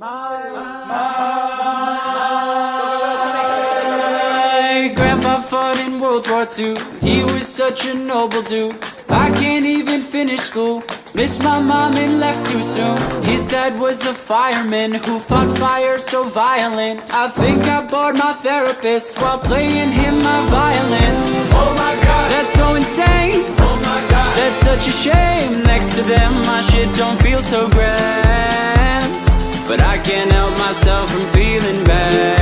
My grandpa fought in World War II. He was such a noble dude. I can't even finish school. Missed my mom and left too soon. His dad was a fireman who fought fire so violent. I think I bored my therapist while playing him my violin. Oh my god, that's so insane. Oh my god, that's such a shame. Next to them, my shit don't feel so grand. But I can't help myself from feeling bad.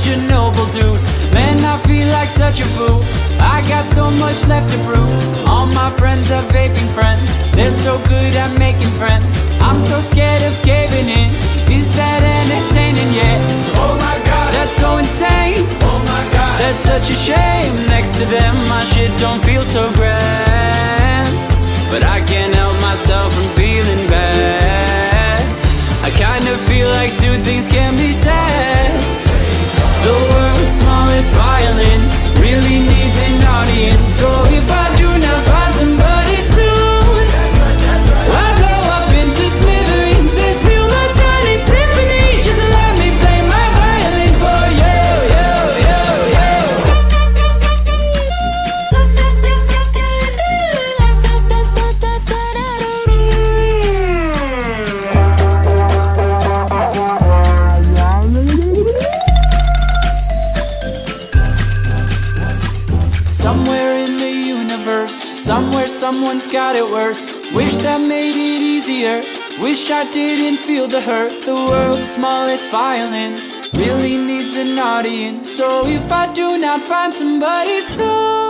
Such a noble dude. Man, I feel like such a fool. I got so much left to prove. All my friends are vaping friends. They're so good at making friends. I'm so scared of caving in. Is that entertaining yet? Oh my god, that's so insane. Oh my god, that's such a shame. Next to them, my shit don't feel so grand. Somewhere in the universe, somewhere someone's got it worse. Wish that made it easier. Wish I didn't feel the hurt. The world's smallest violin really needs an audience. So if I do not find somebody soon,